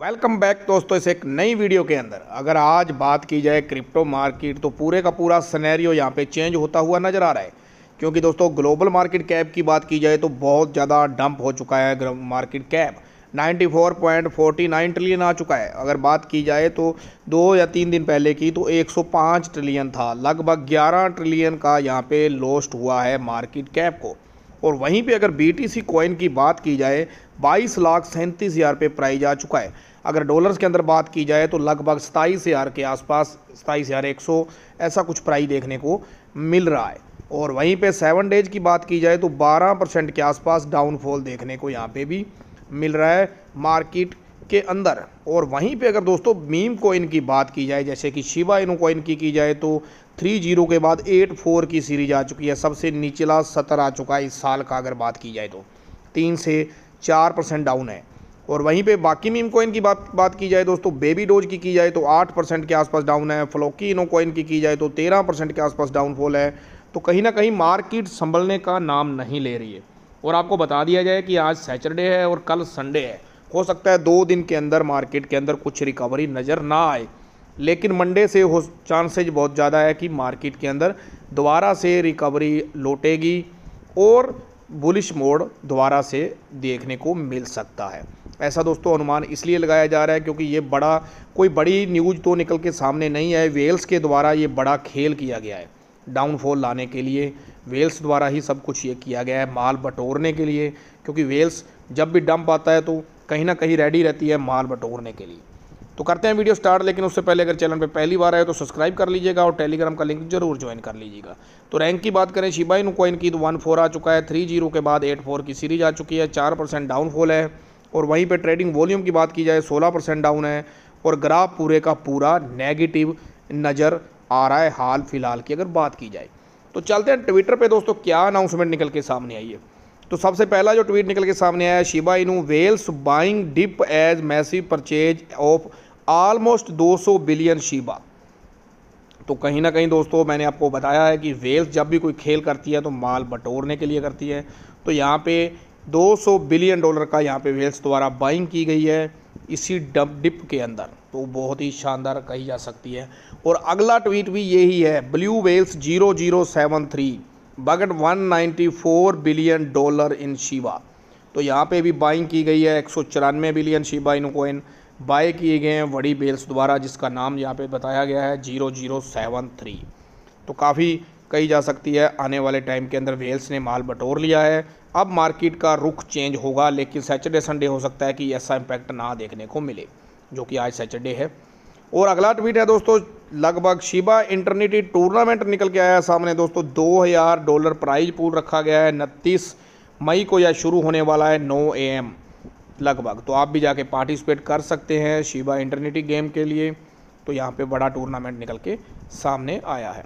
Welcome back दोस्तों इस एक नई वीडियो के अंदर। अगर आज बात की जाए क्रिप्टो मार्केट तो पूरे का पूरा सनेरियो यहाँ पे चेंज होता हुआ नज़र आ रहा है। क्योंकि दोस्तों ग्लोबल मार्केट कैप की बात की जाए तो बहुत ज़्यादा डंप हो चुका है मार्केट कैप 94.49 ट्रिलियन आ चुका है। अगर बात की जाए तो दो या तीन दिन पहले की तो 105 ट्रिलियन था। लगभग 11 ट्रिलियन का यहाँ पे लॉस्ट हुआ है मार्केट कैप को। और वहीं पे अगर बी टी कॉइन की बात की जाए 22 लाख सैंतीस हज़ार पे प्राइज आ चुका है। अगर डॉलर्स के अंदर बात की जाए तो लगभग सताईस हज़ार के आसपास सताईस हज़ार एक सौ, ऐसा कुछ प्राइज देखने को मिल रहा है। और वहीं पे सेवन डेज़ की बात की जाए तो 12 परसेंट के आसपास डाउनफॉल देखने को यहाँ पे भी मिल रहा है। मार्केट के अंदर। और वहीं पे अगर दोस्तों मीम कोइन की बात की जाए, जैसे कि शिवा इनो कोइन की की जाए तो थ्री ज़ीरो के बाद एट फोर की सीरीज़ आ चुकी है। सबसे निचला सतर आ चुका है इस साल का, अगर बात की जाए तो। तीन से चार परसेंट डाउन है। और वहीं पे बाकी मीम कोइन की बात बात की जाए दोस्तों, बेबी डोज की की जाए तो आठ परसेंट के आसपास डाउन है। फ्लोकी इनो कोइन की की जाए तो तेरह परसेंट के आसपास डाउनफॉल है। तो कहीं ना कहीं मार्केट संभलने का नाम नहीं ले रही है। और आपको बता दिया जाए कि आज सैटरडे है और कल संडे है। हो सकता है दो दिन के अंदर मार्केट के अंदर कुछ रिकवरी नज़र ना आए। लेकिन मंडे से हो चांसेज बहुत ज़्यादा है कि मार्केट के अंदर दोबारा से रिकवरी लौटेगी और बुलिश मोड दोबारा से देखने को मिल सकता है। ऐसा दोस्तों अनुमान इसलिए लगाया जा रहा है क्योंकि ये बड़ा, कोई बड़ी न्यूज़ तो निकल के सामने नहीं है वेल्स के द्वारा ये बड़ा खेल किया गया है। डाउनफॉल लाने के लिए वेल्स द्वारा ही सब कुछ ये किया गया है, माल बटोरने के लिए, क्योंकि वेल्स जब भी डंप आता है तो कहीं ना कहीं रेडी रहती है माल बटोरने के लिए। तो करते हैं वीडियो स्टार्ट लेकिन उससे पहले अगर चैनल पे पहली बार आए तो सब्सक्राइब कर लीजिएगा और टेलीग्राम का लिंक ज़रूर ज्वाइन कर लीजिएगा। तो रैंक की बात करें शिबाई नु कॉइन की तो वन फोर आ चुका है थ्री ज़ीरो के बाद एट फोर की सीरीज़ आ चुकी है चार परसेंट डाउनफॉल है। और वहीं पर ट्रेडिंग वॉल्यूम की बात की जाए, सोलह परसेंट डाउन है और ग्राफ पूरे का पूरा नेगेटिव नज़र आ रहा है हाल फ़िलहाल की अगर बात की जाए। तो चलते हैं ट्विटर पर दोस्तों, क्या अनाउंसमेंट निकल के सामने आई है? तो सबसे पहला जो ट्वीट निकल के सामने आया Shiba Inu whales buying dip as massive purchase of almost 200 billion Shiba तो कहीं ना कहीं दोस्तों, मैंने आपको बताया है कि वेल्स जब भी कोई खेल करती है तो माल बटोरने के लिए करती है। तो यहाँ पे 200 बिलियन डॉलर का यहाँ पे वेल्स द्वारा बाइंग की गई है, इसी डब डिप के अंदर। तो बहुत ही शानदार कही जा सकती है। और अगला ट्वीट भी यही है blue whales zero zero seven three बगट 194 billion dollar in Shiba तो यहाँ पे भी बाइंग की गई है, एक सौ चौरानवे billion Shiba Inu coin buy किए गए हैं बड़ी बेल्स द्वारा, जिसका नाम यहाँ पे बताया गया है ज़ीरो ज़ीरो सेवन थ्री। तो काफ़ी कही जा सकती है, आने वाले टाइम के अंदर वेल्स ने माल बटोर लिया है। अब मार्केट का रुख चेंज होगा, लेकिन सैटरडे संडे हो सकता है कि ऐसा इम्पैक्ट ना देखने को मिले, जो कि आज सैटरडे है। और अगला ट्वीट है दोस्तों, लगभग शिबा इंटरनेटी टूर्नामेंट निकल के आया सामने दोस्तों 2000 डॉलर प्राइज पूल रखा गया है, उनतीस मई को यह शुरू होने वाला है 9 एम लगभग। तो आप भी जाके पार्टिसिपेट कर सकते हैं शिबा इंटरनेटी गेम के लिए। तो यहाँ पे बड़ा टूर्नामेंट निकल के सामने आया है।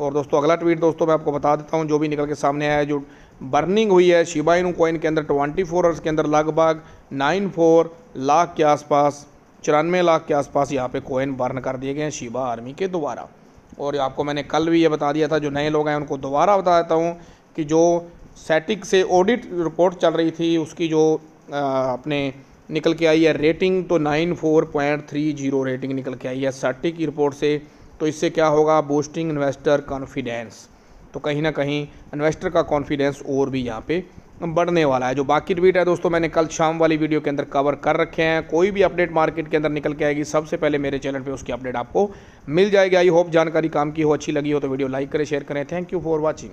और दोस्तों, अगला ट्वीट दोस्तों, मैं आपको बता देता हूँ, जो भी निकल के सामने आया है, जो बर्निंग हुई है, शिबा इनू कॉइन के अंदर ट्वेंटी फोर आवर्स के अंदर लगभग नाइन फोर लाख के आसपास चौरानवे लाख के आसपास यहाँ पे कोइन बर्न कर दिए गए हैं शिबा आर्मी के द्वारा। और आपको मैंने कल भी ये बता दिया था जो नए लोग हैं उनको दोबारा बता देता हूँ कि जो सेटिक से ऑडिट रिपोर्ट चल रही थी उसकी जो आ, अपने निकल के आई है रेटिंग तो nine four point three zero rating निकल के आई है सेटिक की रिपोर्ट से। तो इससे क्या होगा? बूस्टिंग इन्वेस्टर कॉन्फिडेंस तो कहीं ना कहीं इन्वेस्टर का कॉन्फिडेंस और भी यहाँ पे बढ़ने वाला है। जो बाकी ट्वीट है दोस्तों, मैंने कल शाम वाली वीडियो के अंदर कवर कर रखे हैं। कोई भी अपडेट मार्केट के अंदर निकल के आएगी, सबसे पहले मेरे चैनल पे उसकी अपडेट आपको मिल जाएगी। आई होप जानकारी काम की हो, अच्छी लगी हो तो वीडियो लाइक करें शेयर करें। Thank you for watching